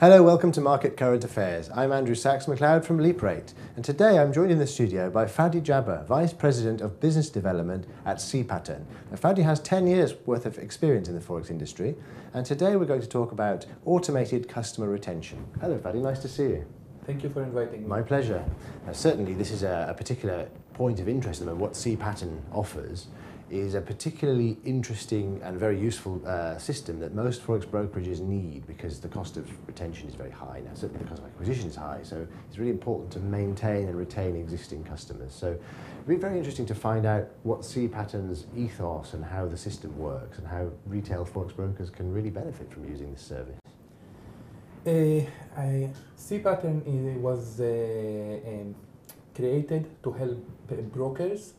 Hello, welcome to Market Current Affairs. I'm Andrew Saks McLeod from LeapRate, and today I'm joined in the studio by Fadi Jabber, Vice President of Business Development at CPattern. Now, Fadi has 10 years worth of experience in the Forex industry, and today we're going to talk about automated customer retention. Hello, Fadi, nice to see you. Thank you for inviting me. My pleasure. Now, certainly, this is a, a particular point of interest moment. What CPattern offers is a particularly interesting and very useful uh, system that most forex brokerages need because the cost of retention is very high now. Certainly the cost of acquisition is high, so it's really important to maintain and retain existing customers. So it'd be very interesting to find out what CPattern's ethos and how the system works and how retail forex brokers can really benefit from using this service. Uh, I, CPattern is, was uh, um, created to help uh, brokers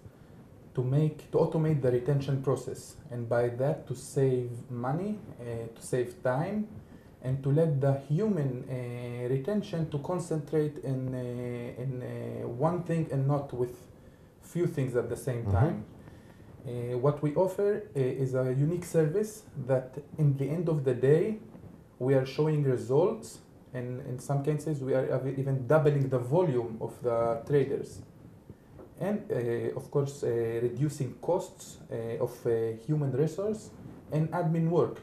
to make to automate the retention process and by that to save money uh, to save time and to let the human uh, retention to concentrate in uh, in uh, one thing and not with few things at the same Mhm. time uh, what we offer uh, is a unique service that in the end of the day we are showing results and in some cases we are even doubling the volume of the traders and uh, of course uh, reducing costs uh, of uh, human resource and admin work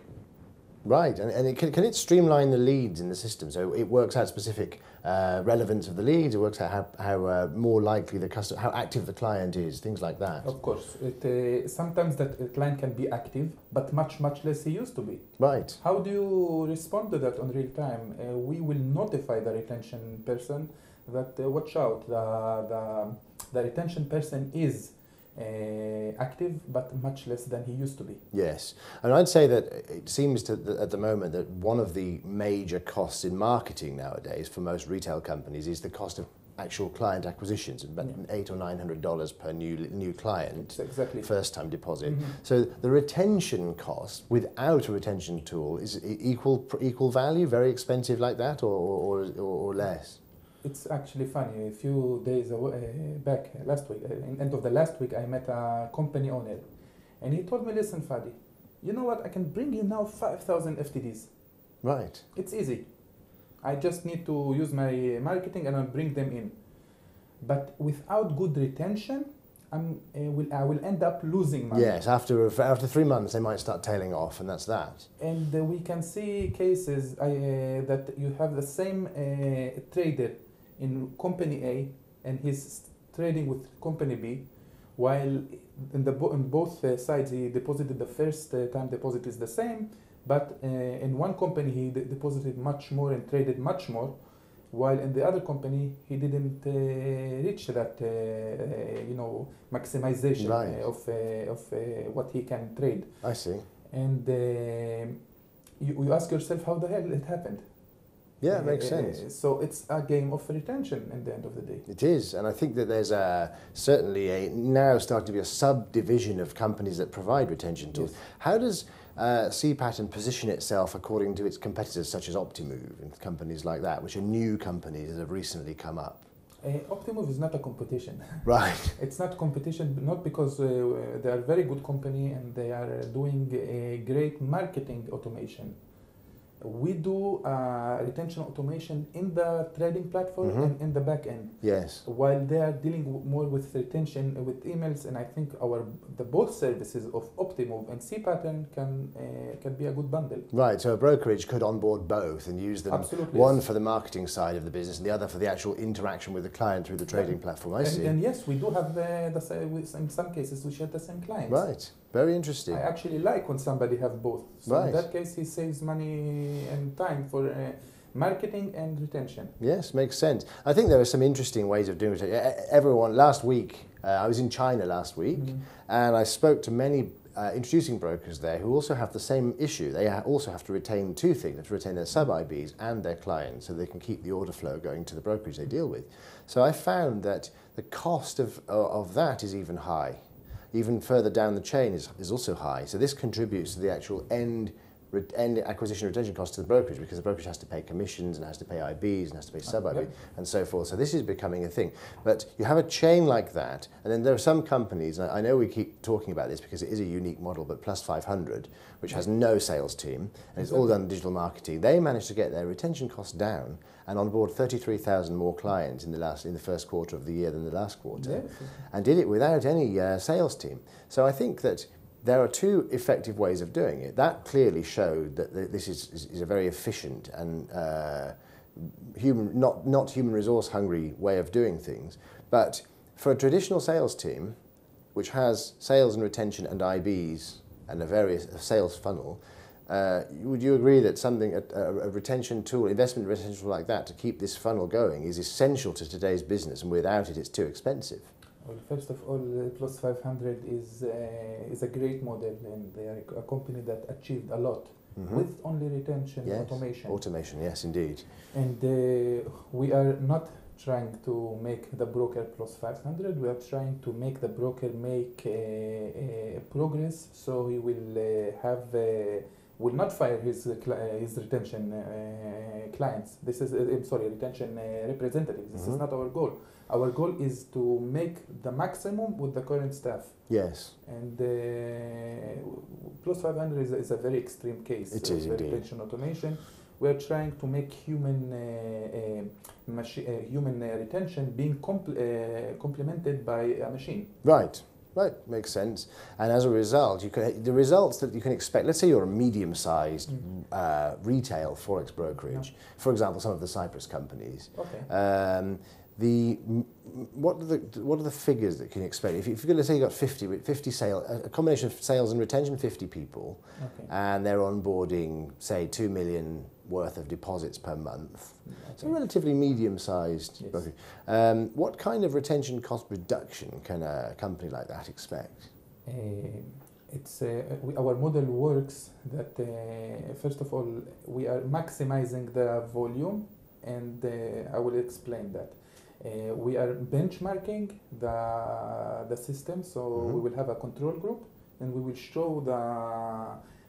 Right, and, and it, can, can it streamline the leads in the system? So it works out specific uh, relevance of the leads, it works out how, how uh, more likely the customer, how active the client is, things like that. of course it, uh, sometimes that client can be active but much much less he used to be Right. how do you respond to that on real time uh, we will notify the retention person that uh, watch out the, the, the retention person is uh, active but much less than he used to be Yes, and I'd say that it seems to, at the moment that one of the major costs in marketing nowadays for most retail companies is the cost of actual client acquisitions, about Yeah. eight or nine hundred dollars per new new client, exactly first time deposit. Mhm. So the retention cost without a retention tool is equal equal value, very expensive like that, or, or, or less. It's actually funny. A few days uh, back, uh, last week, uh, in end of the last week, I met a company owner, and he told me, "Listen, Fadi, you know what? I can bring you now five thousand FTDs. Right. It's easy. I just need to use my marketing and I'll bring them in. But without good retention, I'm, uh, will, I will end up losing money. Yes. After after three months, they might start tailing off, and that's that. And uh, we can see cases uh, that you have the same uh, trader in company A and he's trading with company B, while in the in both uh, sides he deposited the first uh, time deposit is the same, but uh, in one company he de- deposited much more and traded much more, while in the other company he didn't uh, reach that uh, uh, you know maximization Right. uh, of uh, of uh, what he can trade I see. and uh, you, you ask yourself how the hell it happened. Yeah, it makes sense. So it's a game of retention at the end of the day. It is, and I think that there's a certainly a now starting to be a subdivision of companies that provide retention tools. Yes. How does uh, CPattern position itself according to its competitors, such as Optimove and companies like that, which are new companies that have recently come up? Uh, Optimove is not a competition. Right. it's not competition, not because uh, they are a very good company and they are doing a great marketing automation. We do uh, retention automation in the trading platform Mhm. and in the back end. Yes. while they are dealing w- more with retention uh, with emails and i think our the both services of optimove and cpattern can uh, can be a good bundle Right. So a brokerage could onboard both and use them. absolutely One yes. for the marketing side of the business, and the other for the actual interaction with the client through the trading platform. I and, see. and yes we do have the, the in some cases we share the same clients Right. Very interesting. i actually like when somebody have both so Right. in that case he saves money and time for uh, marketing and retention Yes, makes sense. I think there are some interesting ways of doing it. Everyone, last week, uh, I was in China last week, Mhm. and I spoke to many uh, introducing brokers there who also have the same issue. They ha- also have to retain two things: they have to retain their sub IBs and their clients, so they can keep the order flow going to the brokerage they deal with. So I found that the cost of uh, of that is even high. Even further down the chain is, is also high. So this contributes to the actual end end acquisition retention costs to the brokerage because the brokerage has to pay commissions and has to pay IBs and has to pay sub IBs Yep. and so forth. So this is becoming a thing. But you have a chain like that, and then there are some companies, I know we keep talking about this because it is a unique model, but Plus 500, which has no sales team, and it's all done digital marketing, they managed to get their retention costs down and onboard 33,000 more clients in the, last, in the first quarter of the year than the last quarter Yes. and did it without any uh, sales team. So I think that there are two effective ways of doing it. That clearly showed that this is, is, a very efficient and uh, human, not, not human resource hungry way of doing things. But for a traditional sales team, which has sales and retention and IBs and a various a sales funnel, uh, would you agree that something, a, a retention tool, investment retention tool like that, to keep this funnel going is essential to today's business, and without it, it's too expensive? Well, first of all, Plus 500 is, uh, is a great model and they are a company that achieved a lot Mhm. with only retention Yes. automation. Automation, yes, indeed. and uh, we are not trying to make the broker plus 500 we are trying to make the broker make uh, uh, progress so he will uh, have uh, will not fire his uh, uh, his retention uh, clients this is uh, I'm sorry retention uh, representatives this Mhm. is not our goal our goal is to make the maximum with the current staff Yes, and uh, plus 500 is, a- is a very extreme case It is indeed. retention automation. We are trying to make human uh, uh, machi- uh, human uh, retention being compl- uh, complemented by a machine. right, right, makes sense. And as a result, you can the results that you can expect. Let's say you're a medium-sized Mm. uh, retail forex brokerage, for example, some of the Cyprus companies. Okay. Um, the what are the what are the figures that you can expect? If, you- if you're going to say you got 50, 50 sale, a combination of sales and retention, 50 people, Okay. and they're onboarding, say, two million worth of deposits per month. A relatively medium-sized Yes. Um, what kind of retention cost reduction can a company like that expect? Uh, it's uh, we, our model works that uh, first of all we are maximizing the volume, and I will explain that. Uh, we are benchmarking the the system, so Mhm. we will have a control group, and we will show the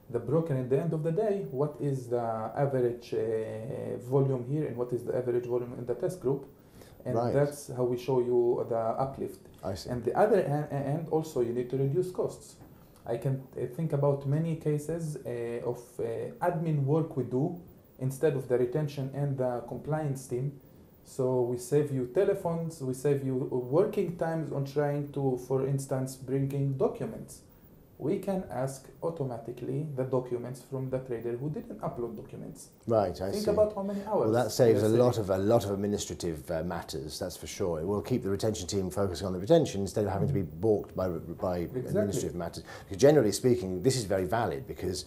the broker at the end of the day what is the average uh, volume here and what is the average volume in the test group, and Right. that's how we show you the uplift. I see. And the other end, also, you need to reduce costs. I can uh, think about many cases uh, of uh, admin work we do instead of the retention and the compliance team. So we save you telephones, we save you working times on trying to, for instance, bringing documents. We can ask automatically the documents from the trader who didn't upload documents. right, I think see. about how many hours. Well, that saves a lot of a lot of administrative uh, matters. That's for sure. It will keep the retention team focusing on the retention instead of having to be balked by by Exactly. administrative matters. Because generally speaking, this is very valid because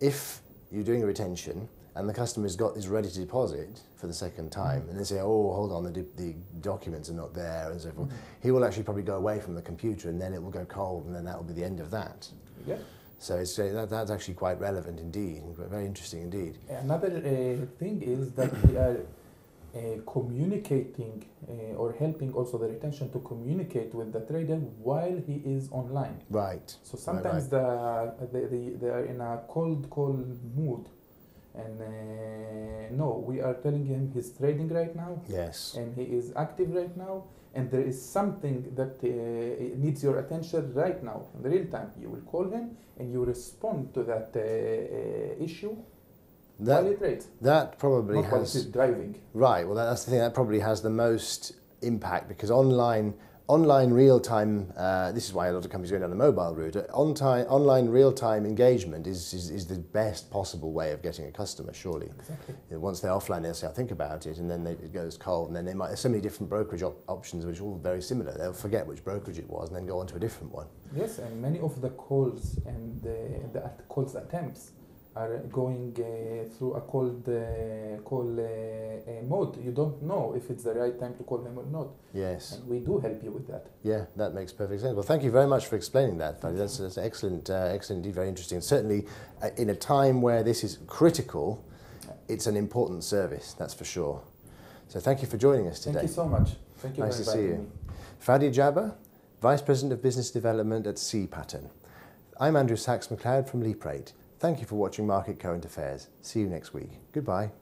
if you're doing a retention and the customer's got is ready to deposit for the second time, and they say, "Oh, hold on, the, the documents are not there," and so forth, he will actually probably go away from the computer, and then it will go cold, and then that will be the end of that. Yeah. So it's uh, that, that's actually quite relevant indeed, and very interesting indeed. Another uh, thing is that we are uh, communicating uh, or helping also the retention to communicate with the trader while he is online. Right. So sometimes the, the, the, they are in a cold call mood. And uh, no, we are telling him he's trading right now Yes. and he is active right now. And there is something that uh, needs your attention right now, in real time. You will call him and you respond to that uh, uh, issue That while he trades. that probably Not has driving. Right. Well, that's the thing. That probably has the most impact because online, online real time. Uh, this is why a lot of companies are going down the mobile route. On time, online real time engagement is, is is the best possible way of getting a customer. Surely, Exactly. You know, once they're offline, they'll say, "I'll think about it," and then they, it goes cold. And then they might. There's so many different brokerage op- options which are all very similar. They'll forget which brokerage it was and then go on to a different one. Yes, and many of the calls and the, the calls attempts are going uh, through a cold uh, call uh, uh, mode. You don't know if it's the right time to call them or not, Yes. and we do help you with that. Yeah, that makes perfect sense. Well, thank you very much for explaining that, Fadi. That's, that's excellent, uh, excellent, indeed, very interesting. Certainly, uh, in a time where this is critical, it's an important service, that's for sure. So, thank you for joining us today. Thank you so much. Thank you Nice to see you. me. Fadi Jabba, Vice President of Business Development at CPattern. I'm Andrew Saks McLeod from LeapRate. Thank you for watching Market Current Affairs. See you next week. Goodbye.